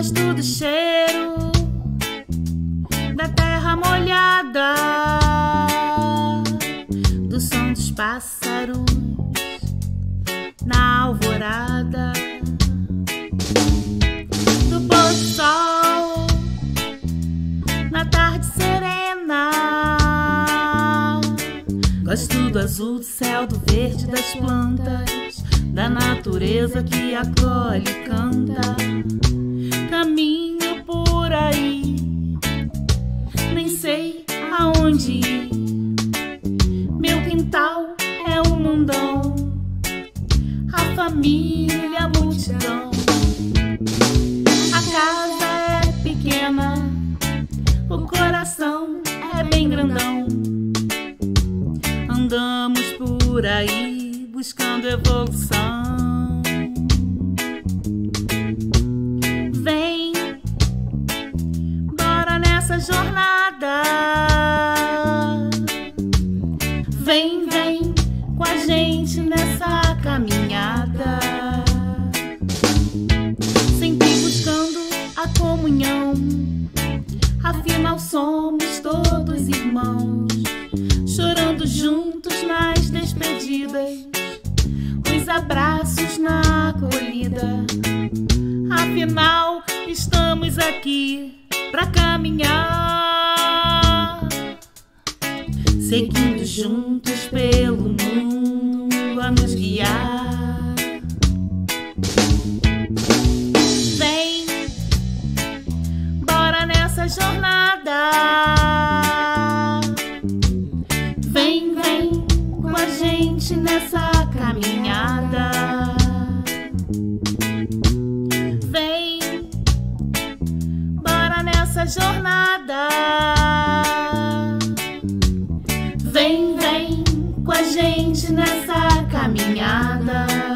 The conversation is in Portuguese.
Gosto do cheiro da terra molhada, do som dos pássaros na alvorada, do pôr do sol na tarde serena. Gosto do azul do céu, do verde das plantas, da natureza que acolhe e canta. Caminho por aí, nem sei aonde ir. Meu quintal é um mundão, a família, a multidão. A casa é pequena, o coração é bem grandão. Andamos por aí buscando evolução. Nessa jornada. Vem, vem com a gente nessa caminhada. Sempre buscando a comunhão. Afinal, somos todos irmãos chorando juntos nas despedidas, os abraços na acolhida. Afinal, estamos aqui pra caminhar, seguindo juntos pelo mundo a nos guiar. Vem, bora nessa jornada. Vem, vem com a gente nessa caminhada. Nessa jornada. Vem, vem com a gente nessa caminhada.